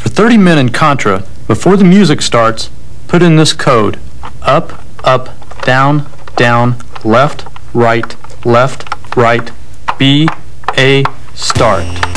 For 30 men in Contra, before the music starts, put in this code. Up, up, down, down, left, right, left, right, B, A, start.